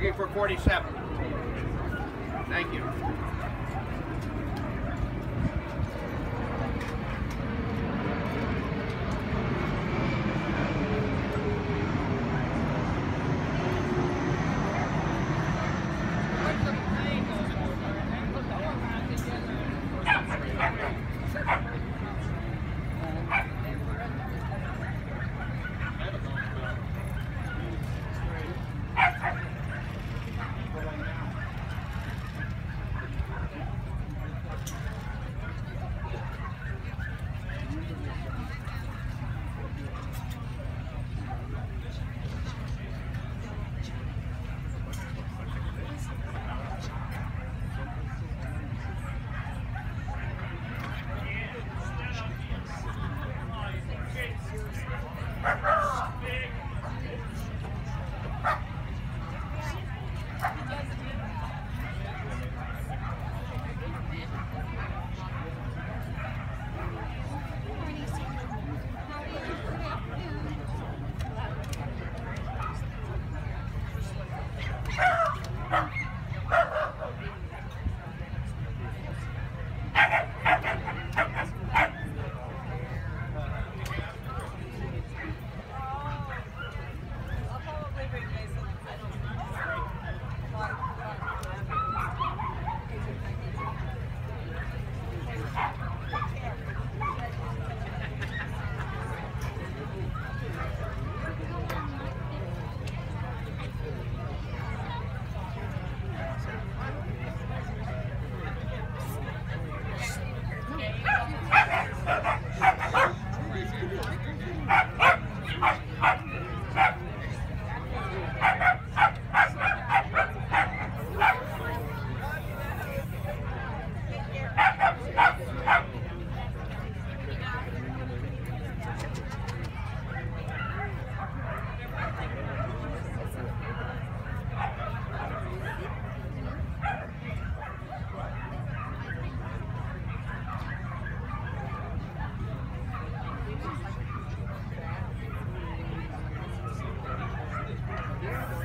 Looking for 47. Thank you. Yeah.